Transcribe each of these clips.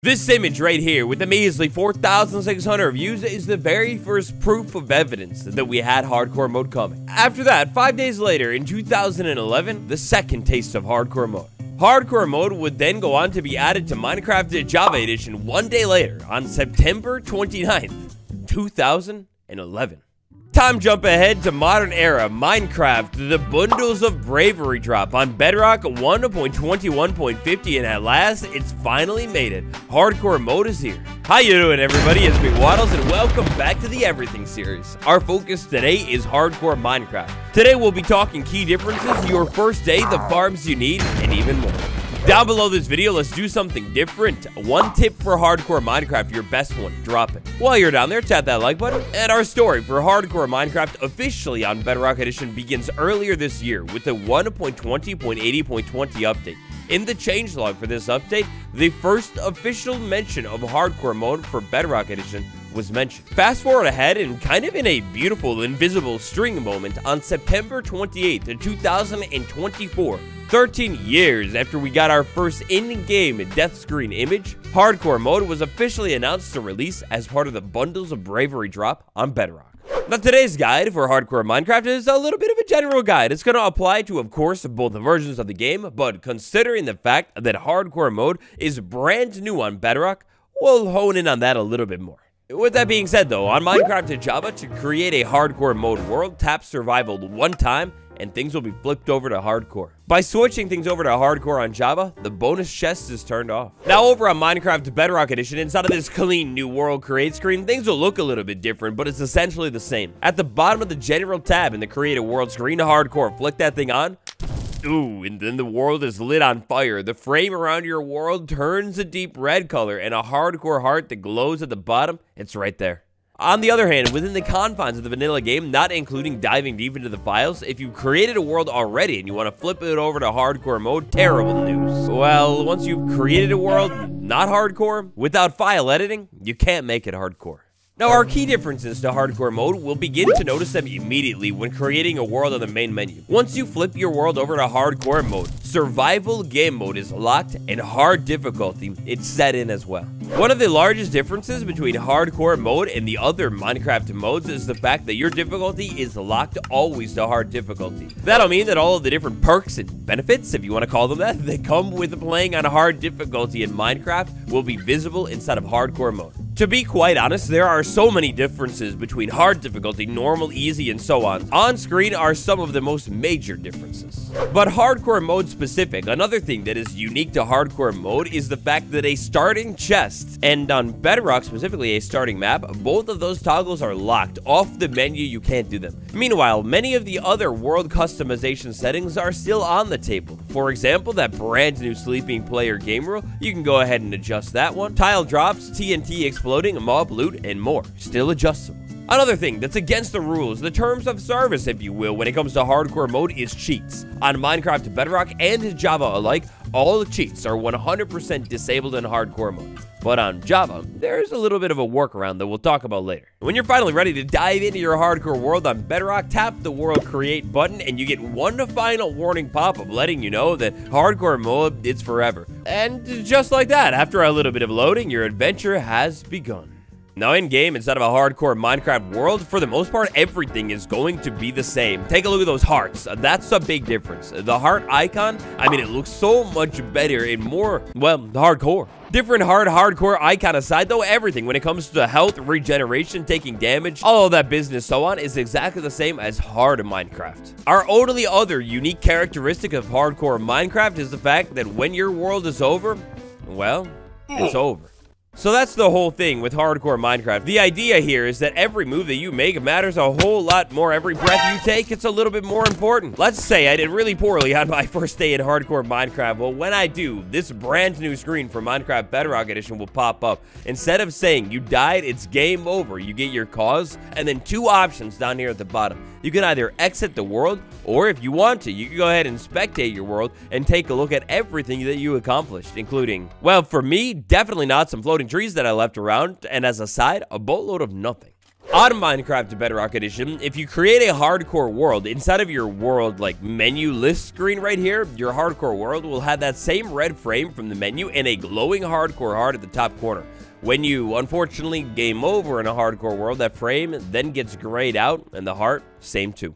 This image right here with a measly 4,600 views is the very first proof of evidence that we had hardcore mode coming. After that, five days later in 2011, the second taste of hardcore mode. Hardcore mode would then go on to be added to Minecraft Java Edition one day later on September 29th, 2011. Time jump ahead to modern era Minecraft, the bundles of bravery drop on Bedrock 1.21.50 and at last, it's finally made it. Hardcore mode is here. How you doing everybody? It's me Wattles and welcome back to the Everything series. Our focus today is hardcore Minecraft. Today we'll be talking key differences, your first day, the farms you need, and even more. Down below this video, let's do something different. One tip for hardcore Minecraft, your best one, drop it. While you're down there, tap that like button. And our story for hardcore Minecraft officially on Bedrock Edition begins earlier this year with the 1.20.80.20 update. In the changelog for this update, the first official mention of hardcore mode for Bedrock Edition was mentioned. Fast forward ahead and kind of in a beautiful invisible string moment on September 28th, 2024, 13 years after we got our first in-game death screen image, Hardcore Mode was officially announced to release as part of the Bundles of Bravery drop on Bedrock. Now today's guide for Hardcore Minecraft is a little bit of a general guide. It's going to apply to, of course, both versions of the game, but considering the fact that Hardcore Mode is brand new on Bedrock, we'll hone in on that a little bit more. With that being said though, on Minecraft to Java, to create a hardcore mode world, tap survival one time and things will be flipped over to hardcore. By switching things over to hardcore on Java, the bonus chest is turned off. Now over on Minecraft Bedrock Edition, inside of this clean new world create screen, things will look a little bit different, but it's essentially the same. At the bottom of the general tab in the create a world screen, to hardcore, flick that thing on, Ooh, and then the world is lit on fire. The frame around your world turns a deep red color, and a hardcore heart that glows at the bottom, it's right there. On the other hand, within the confines of the vanilla game, not including diving deep into the files, if you've created a world already and you want to flip it over to hardcore mode, terrible news. Well, once you've created a world not hardcore, without file editing, you can't make it hardcore. Now, our key differences to hardcore mode, we'll begin to notice them immediately when creating a world on the main menu. Once you flip your world over to hardcore mode, survival game mode is locked and hard difficulty is set in as well. One of the largest differences between hardcore mode and the other Minecraft modes is the fact that your difficulty is locked always to hard difficulty. That'll mean that all of the different perks and benefits, if you want to call them that, that come with playing on hard difficulty in Minecraft will be visible inside of hardcore mode. To be quite honest, there are so many differences between hard difficulty, normal, easy, and so on. On screen are some of the most major differences. But hardcore mode specific, another thing that is unique to hardcore mode is the fact that a starting chest, and on Bedrock specifically a starting map, both of those toggles are locked. Off the menu, you can't do them. Meanwhile, many of the other world customization settings are still on the table. For example, that brand new sleeping player game rule, you can go ahead and adjust that one. Tile drops, TNT explosions, exploding, mob loot, and more. Still adjustable. Another thing that's against the rules, the terms of service, if you will, when it comes to hardcore mode is cheats. On Minecraft Bedrock and Java alike, all cheats are 100% disabled in hardcore mode. But on Java, there's a little bit of a workaround that we'll talk about later. When you're finally ready to dive into your hardcore world on Bedrock, tap the World Create button and you get one final warning pop-up letting you know that hardcore mode is forever. And just like that, after a little bit of loading, your adventure has begun. Now in-game, instead of a hardcore Minecraft world, for the most part, everything is going to be the same. Take a look at those hearts. That's a big difference. The heart icon, I mean, it looks so much better and more, well, hardcore. Different hard, hardcore icon aside, though, everything when it comes to health, regeneration, taking damage, all of that business, so on, is exactly the same as hard Minecraft. Our only other unique characteristic of hardcore Minecraft is the fact that when your world is over, well, it's hmm. over. So that's the whole thing with hardcore Minecraft. The idea here is that every move that you make matters a whole lot more. Every breath you take, it's a little bit more important. Let's say I did really poorly on my first day in hardcore Minecraft. Well, when I do, this brand new screen for Minecraft Bedrock Edition will pop up. Instead of saying you died, it's game over. You get your cause and then two options down here at the bottom. You can either exit the world or if you want to, you can go ahead and spectate your world and take a look at everything that you accomplished, including, well, for me, definitely not some floating trees that I left around, and as a side, a boatload of nothing. On Minecraft to Bedrock Edition, if you create a hardcore world, inside of your world, like, menu list screen right here, your hardcore world will have that same red frame from the menu and a glowing hardcore heart at the top corner. When you, unfortunately, game over in a hardcore world, that frame then gets grayed out, and the heart, same too.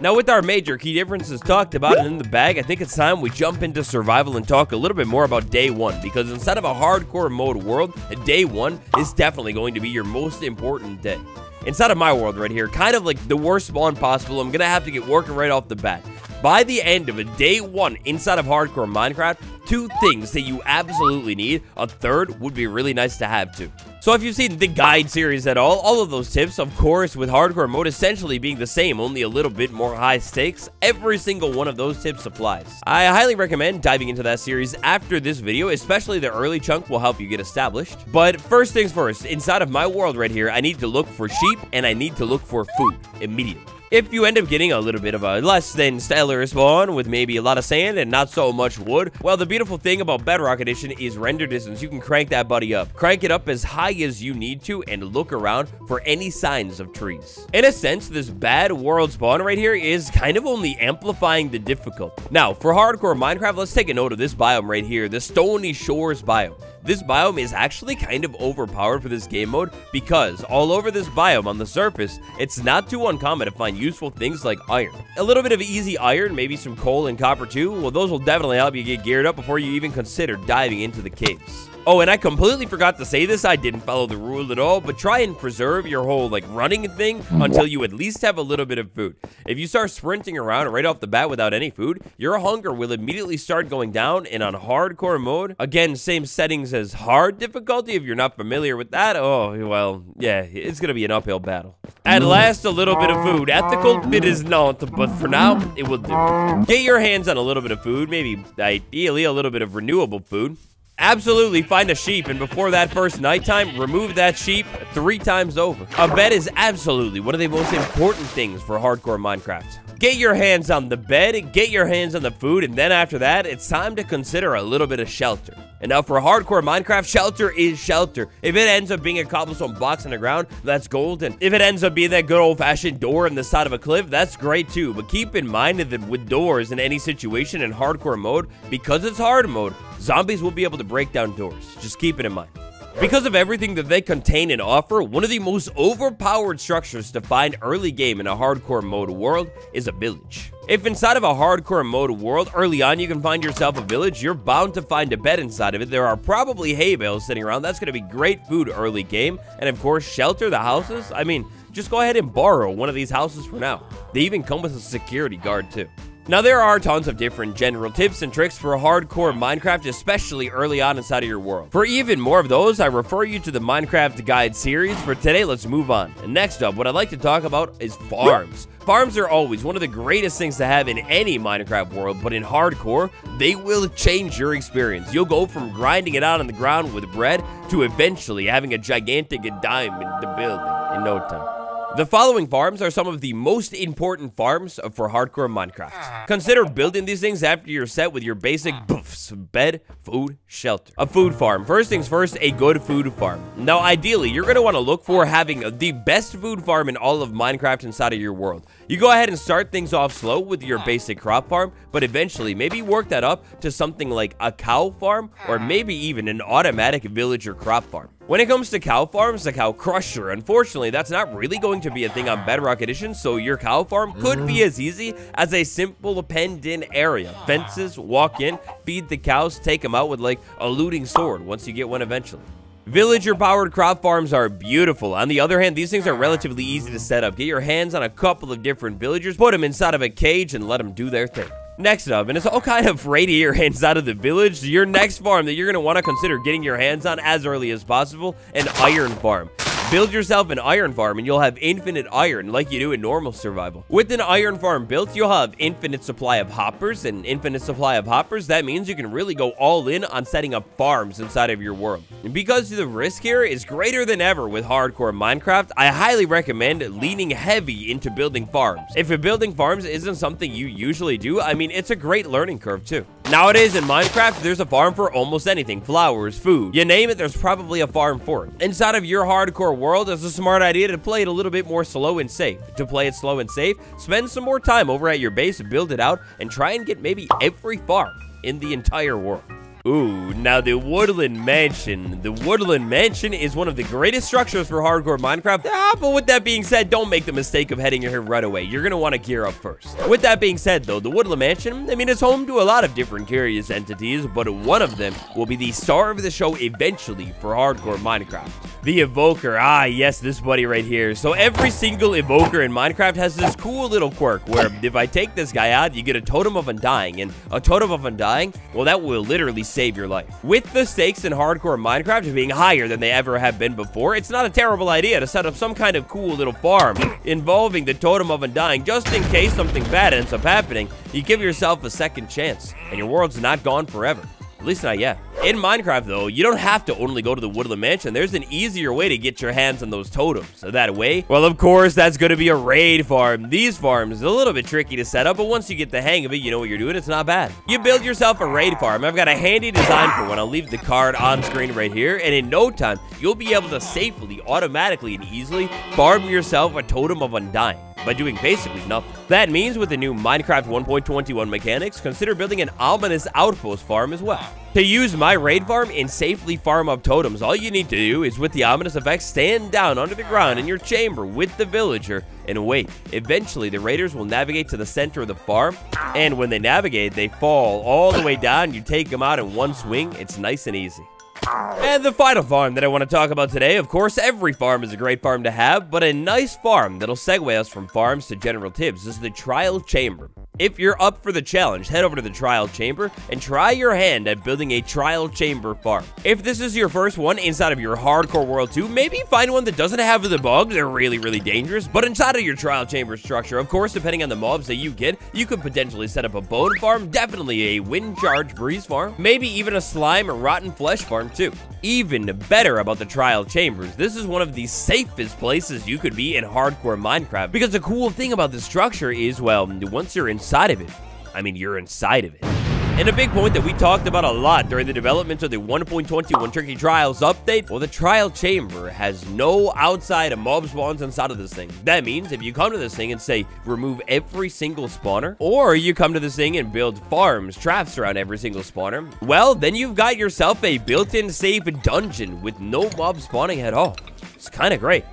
Now, with our major key differences talked about and in the bag, I think it's time we jump into survival and talk a little bit more about day one, because instead of a hardcore mode world, day one is definitely going to be your most important day. Inside of my world right here, kind of like the worst spawn possible, I'm gonna have to get working right off the bat. By the end of a day one inside of hardcore Minecraft, two things that you absolutely need, a third would be really nice to have too. So if you've seen the guide series at all, all of those tips, of course, with hardcore mode essentially being the same, only a little bit more high stakes, every single one of those tips applies. I highly recommend diving into that series after this video, especially the early chunk will help you get established. But first things first, inside of my world right here, I need to look for sheep and I need to look for food immediately. If you end up getting a little bit of a less than stellar spawn with maybe a lot of sand and not so much wood, well, the beautiful thing about Bedrock Edition is render distance. You can crank that buddy up. Crank it up as high as you need to and look around for any signs of trees. In a sense, this bad world spawn right here is kind of only amplifying the difficulty. Now, for hardcore Minecraft, let's take a note of this biome right here, the Stony Shores biome. This biome is actually kind of overpowered for this game mode because all over this biome on the surface, it's not too uncommon to find useful things like iron. A little bit of easy iron, maybe some coal and copper too, well those will definitely help you get geared up before you even consider diving into the caves. Oh, and I completely forgot to say this. I didn't follow the rule at all, but try and preserve your whole, like, running thing mm. until you at least have a little bit of food. If you start sprinting around right off the bat without any food, your hunger will immediately start going down, and on hardcore mode, again, same settings as hard difficulty. If you're not familiar with that, oh, well, yeah, it's gonna be an uphill battle. At mm. last, a little bit of food. Ethical, bit is not, but for now, it will do. Get your hands on a little bit of food, maybe ideally a little bit of renewable food. Absolutely find a sheep, and before that first nighttime, remove that sheep three times over. A bed is absolutely one of the most important things for hardcore Minecraft. Get your hands on the bed, get your hands on the food, and then after that, it's time to consider a little bit of shelter. And now for hardcore Minecraft, shelter is shelter. If it ends up being a cobblestone box in the ground, that's golden. If it ends up being that good old-fashioned door in the side of a cliff, that's great too. But keep in mind that with doors in any situation in hardcore mode, because it's hard mode, zombies will be able to break down doors. Just keep it in mind. Because of everything that they contain and offer, one of the most overpowered structures to find early game in a hardcore mode world is a village. If inside of a hardcore mode world, early on you can find yourself a village, you're bound to find a bed inside of it. There are probably hay bales sitting around. That's going to be great food early game. And of course, shelter, the houses. I mean, just go ahead and borrow one of these houses for now. They even come with a security guard too. Now, there are tons of different general tips and tricks for hardcore Minecraft, especially early on inside of your world. For even more of those, I refer you to the Minecraft Guide series. For today, let's move on. And next up, what I'd like to talk about is farms. Farms are always one of the greatest things to have in any Minecraft world, but in hardcore, they will change your experience. You'll go from grinding it out on the ground with bread to eventually having a gigantic diamond to build in no time. The following farms are some of the most important farms for hardcore Minecraft. Consider building these things after you're set with your basic buffs, bed, food, shelter. A food farm. First things first, a good food farm. Now, ideally, you're going to want to look for having the best food farm in all of Minecraft inside of your world. You go ahead and start things off slow with your basic crop farm, but eventually maybe work that up to something like a cow farm or maybe even an automatic villager crop farm. When it comes to cow farms, the cow crusher, unfortunately, that's not really going to be a thing on Bedrock Edition, so your cow farm could be as easy as a simple penned-in area. Fences, walk in, feed the cows, take them out with like a looting sword once you get one eventually. Villager-powered crop farms are beautiful. On the other hand, these things are relatively easy to set up. Get your hands on a couple of different villagers, put them inside of a cage, and let them do their thing. Next up, and it's all kind of right here inside of the village, your next farm that you're going to want to consider getting your hands on as early as possible, an iron farm. Build yourself an iron farm and you'll have infinite iron like you do in normal survival. With an iron farm built, you'll have infinite supply of hoppers and infinite supply of hoppers. That means you can really go all in on setting up farms inside of your world. And because the risk here is greater than ever with hardcore Minecraft, I highly recommend leaning heavy into building farms. If building farms isn't something you usually do, I mean, it's a great learning curve too. Nowadays in Minecraft, there's a farm for almost anything. Flowers, food, you name it, there's probably a farm for it. Inside of your hardcore world, it's a smart idea to play it a little bit more slow and safe. To play it slow and safe, spend some more time over at your base, build it out, and try and get maybe every farm in the entire world. Ooh, now the Woodland Mansion. The Woodland Mansion is one of the greatest structures for hardcore Minecraft. Ah, but with that being said, don't make the mistake of heading here right away. You're going to want to gear up first. With that being said, though, the Woodland Mansion, I mean, it's home to a lot of different curious entities, but one of them will be the star of the show eventually for hardcore Minecraft. The Evoker. Ah, yes, this buddy right here. So every single Evoker in Minecraft has this cool little quirk where if I take this guy out, you get a Totem of Undying. And a Totem of Undying, well, that will literally save your life. With the stakes in hardcore Minecraft being higher than they ever have been before, it's not a terrible idea to set up some kind of cool little farm involving the Totem of Undying just in case something bad ends up happening. You give yourself a second chance, and your world's not gone forever. At least not yet. In Minecraft, though, you don't have to only go to the Woodland Mansion. There's an easier way to get your hands on those totems. So that way, well, of course, that's going to be a raid farm. These farms, a little bit tricky to set up, but once you get the hang of it, you know what you're doing. It's not bad. You build yourself a raid farm. I've got a handy design for one. I'll leave the card on screen right here, and in no time, you'll be able to safely, automatically, and easily farm yourself a Totem of Undying by doing basically nothing. That means with the new Minecraft 1.21 mechanics, consider building an ominous outpost farm as well. To use my raid farm and safely farm up totems, all you need to do is with the ominous effect, stand down under the ground in your chamber with the villager and wait. Eventually, the raiders will navigate to the center of the farm, and when they navigate, they fall all the way down. You take them out in one swing. It's nice and easy. And the final farm that I want to talk about today, of course, every farm is a great farm to have, but a nice farm that'll segue us from farms to general tips is the Trial Chamber. If you're up for the challenge, head over to the Trial Chamber and try your hand at building a Trial Chamber farm. If this is your first one inside of your Hardcore World 2, maybe find one that doesn't have the bugs. They're really, really dangerous. But inside of your Trial Chamber structure, of course, depending on the mobs that you get, you could potentially set up a bone farm, definitely a wind charge breeze farm, maybe even a slime or rotten flesh farm too. Even better about the Trial Chambers, this is one of the safest places you could be in Hardcore Minecraft because the cool thing about this structure is, well, once you're inside of it. I mean, you're inside of it. And a big point that we talked about a lot during the development of the 1.21 Tricky Trials update, well, the Trial Chamber has no outside of mob spawns inside of this thing. That means if you come to this thing and say, remove every single spawner, or you come to this thing and build farms, traps around every single spawner, well, then you've got yourself a built-in safe dungeon with no mob spawning at all. It's kind of great.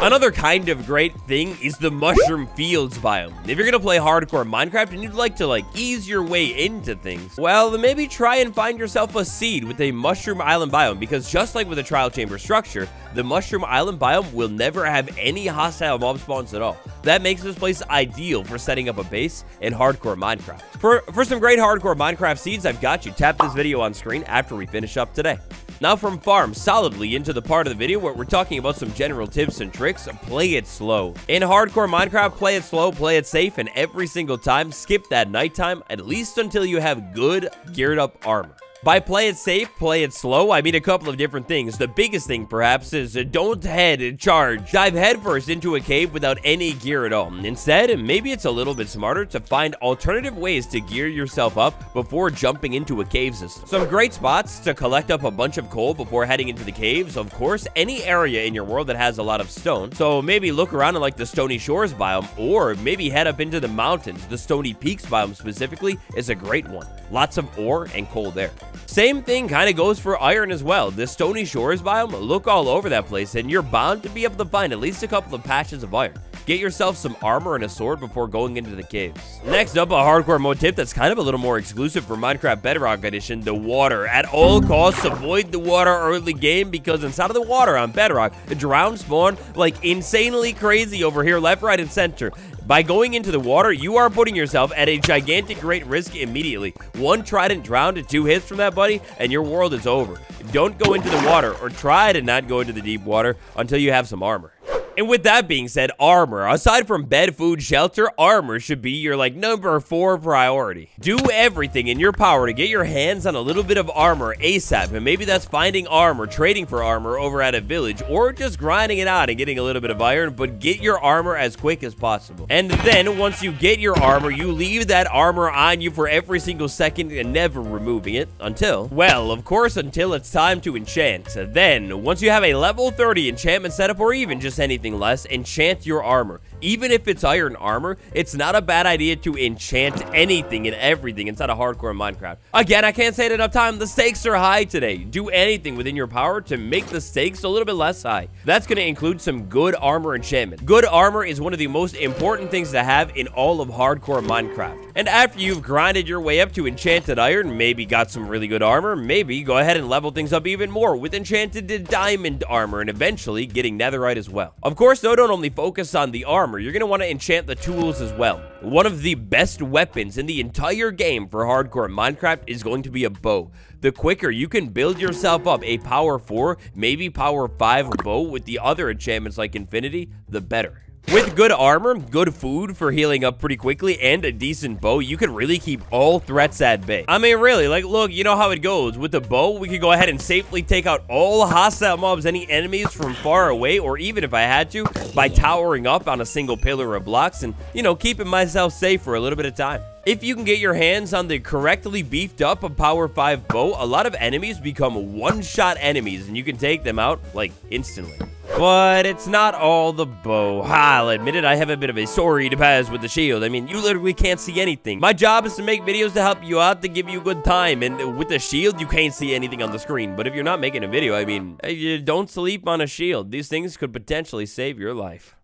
Another kind of great thing is the Mushroom Fields biome. If you're gonna play hardcore Minecraft and you'd like to like ease your way into things, well, then maybe try and find yourself a seed with a Mushroom Island biome because just like with a Trial Chamber structure, the Mushroom Island biome will never have any hostile mob spawns at all. That makes this place ideal for setting up a base in hardcore Minecraft. For, for some great hardcore Minecraft seeds, I've got you. Tap this video on screen after we finish up today. Now from farm solidly into the part of the video where we're talking about some general tips and tricks, play it slow. In hardcore Minecraft, play it slow, play it safe, and every single time, skip that nighttime at least until you have good geared up armor. By play it safe, play it slow, I mean a couple of different things. The biggest thing, perhaps, is uh, don't head and charge. Dive headfirst into a cave without any gear at all. Instead, maybe it's a little bit smarter to find alternative ways to gear yourself up before jumping into a cave system. Some great spots to collect up a bunch of coal before heading into the caves. Of course, any area in your world that has a lot of stone. So maybe look around in like the Stony Shores biome, or maybe head up into the mountains. The Stony Peaks biome specifically is a great one. Lots of ore and coal there. Same thing kind of goes for iron as well. The Stony Shores biome, look all over that place, and you're bound to be able to find at least a couple of patches of iron. Get yourself some armor and a sword before going into the caves. Next up, a hardcore mode tip that's kind of a little more exclusive for Minecraft Bedrock Edition, the water. At all costs, avoid the water early game because inside of the water on Bedrock, drown spawn like insanely crazy over here, left, right, and center. By going into the water, you are putting yourself at a gigantic great risk immediately. One trident drowned to two hits from that buddy, and your world is over. Don't go into the water, or try to not go into the deep water until you have some armor. And with that being said, armor. Aside from bed, food, shelter, armor should be your like number four priority. Do everything in your power to get your hands on a little bit of armor ASAP. And maybe that's finding armor, trading for armor over at a village, or just grinding it out and getting a little bit of iron, but get your armor as quick as possible. And then once you get your armor, you leave that armor on you for every single second and never removing it until, well, of course, until it's time to enchant. Then, once you have a level 30 enchantment setup or even just anything less, enchant your armor. Even if it's iron armor, it's not a bad idea to enchant anything and everything inside of hardcore Minecraft. Again, I can't say it enough time, the stakes are high today. Do anything within your power to make the stakes a little bit less high. That's going to include some good armor enchantment. Good armor is one of the most important things to have in all of hardcore Minecraft. And after you've grinded your way up to enchanted iron, maybe got some really good armor, maybe go ahead and level things up even more with enchanted diamond armor and eventually getting netherite as well. Of course, though, don't only focus on the armor, you're going to want to enchant the tools as well. One of the best weapons in the entire game for hardcore Minecraft is going to be a bow. The quicker you can build yourself up a power 4, maybe power 5 bow with the other enchantments like infinity, the better. With good armor, good food for healing up pretty quickly, and a decent bow, you can really keep all threats at bay. I mean, really, like, look, you know how it goes. With the bow, we could go ahead and safely take out all hostile mobs, any enemies from far away, or even if I had to, by towering up on a single pillar of blocks and, you know, keeping myself safe for a little bit of time. If you can get your hands on the correctly beefed up a Power 5 bow, a lot of enemies become one-shot enemies, and you can take them out, like, instantly. But it's not all the bow. I'll admit it, I have a bit of a sorry to pass with the shield. I mean, you literally can't see anything. My job is to make videos to help you out, to give you a good time. And with the shield, you can't see anything on the screen. But if you're not making a video, I mean, eh, don't sleep on a shield. These things could potentially save your life.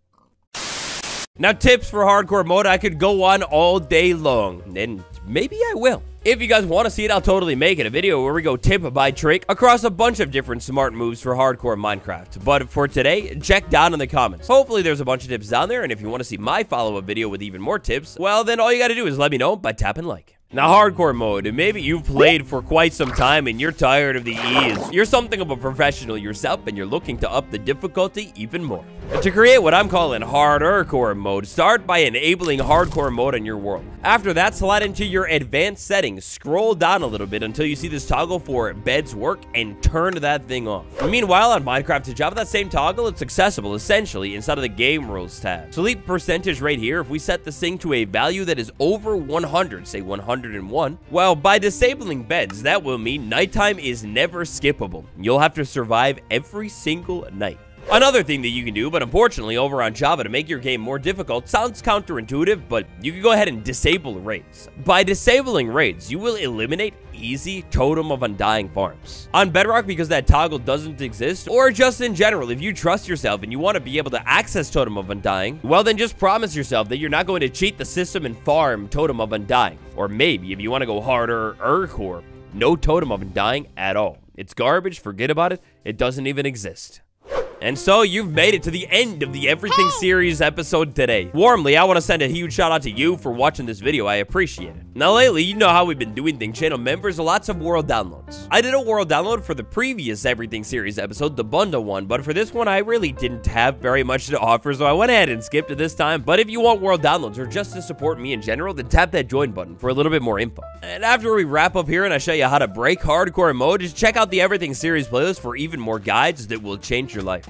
Now, tips for hardcore mode, I could go on all day long, and maybe I will. If you guys want to see it, I'll totally make it a video where we go tip by trick across a bunch of different smart moves for hardcore Minecraft. But for today, check down in the comments. Hopefully there's a bunch of tips down there, and if you want to see my follow-up video with even more tips, well, then all you got to do is let me know by tapping like. Now, hardcore mode, maybe you've played for quite some time and you're tired of the ease. You're something of a professional yourself and you're looking to up the difficulty even more. To create what I'm calling hardcore mode, start by enabling hardcore mode in your world. After that, slide into your advanced settings, scroll down a little bit until you see this toggle for beds work and turn that thing off. Meanwhile, on Minecraft to Java, that same toggle, it's accessible essentially inside of the game rules tab. Sleep percentage right here, if we set this thing to a value that is over 100, say 101, well, by disabling beds, that will mean nighttime is never skippable. You'll have to survive every single night. Another thing that you can do, but unfortunately over on Java to make your game more difficult, sounds counterintuitive, but you can go ahead and disable raids. By disabling raids, you will eliminate easy Totem of Undying farms. On Bedrock, because that toggle doesn't exist, or just in general, if you trust yourself and you want to be able to access Totem of Undying, well then just promise yourself that you're not going to cheat the system and farm Totem of Undying. Or maybe, if you want to go harder, Urcore, no Totem of Undying at all. It's garbage, forget about it, it doesn't even exist. And so you've made it to the end of the Everything hey. Series episode today. Warmly, I want to send a huge shout out to you for watching this video. I appreciate it. Now lately, you know how we've been doing things. Channel members, lots of world downloads. I did a world download for the previous Everything Series episode, the bundle one, but for this one, I really didn't have very much to offer, so I went ahead and skipped it this time. But if you want world downloads or just to support me in general, then tap that join button for a little bit more info. And after we wrap up here and I show you how to break hardcore mode, just check out the Everything Series playlist for even more guides that will change your life.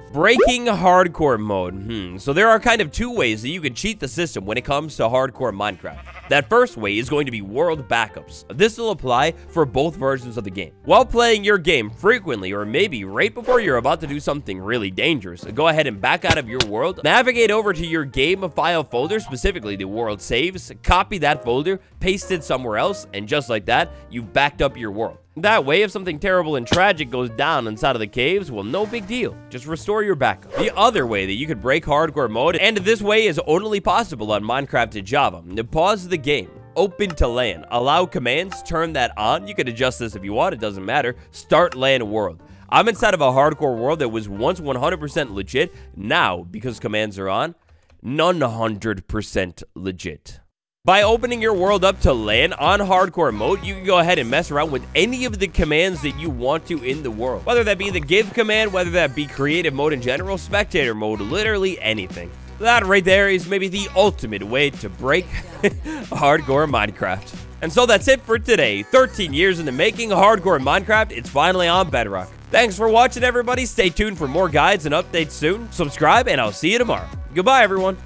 Breaking hardcore mode. Hmm. So there are kind of two ways that you can cheat the system when it comes to hardcore Minecraft. That first way is going to be world backups. This will apply for both versions of the game. While playing your game frequently or maybe right before you're about to do something really dangerous, go ahead and back out of your world, navigate over to your game file folder, specifically the world saves, copy that folder, paste it somewhere else, and just like that, you've backed up your world. That way, if something terrible and tragic goes down inside of the caves, well, no big deal. Just restore your backup. The other way that you could break hardcore mode, and this way is only possible on Minecraft to Java, pause the game. Open to LAN. Allow commands, turn that on. You can adjust this if you want, it doesn't matter. Start LAN world. I'm inside of a hardcore world that was once 100% legit. Now, because commands are on, none 100% legit. By opening your world up to LAN on hardcore mode, you can go ahead and mess around with any of the commands that you want to in the world. Whether that be the give command, whether that be creative mode in general, spectator mode, literally anything. That right there is maybe the ultimate way to break hardcore Minecraft. And so that's it for today. 13 years in the making, hardcore Minecraft, it's finally on Bedrock. Thanks for watching, everybody. Stay tuned for more guides and updates soon. Subscribe, and I'll see you tomorrow. Goodbye, everyone.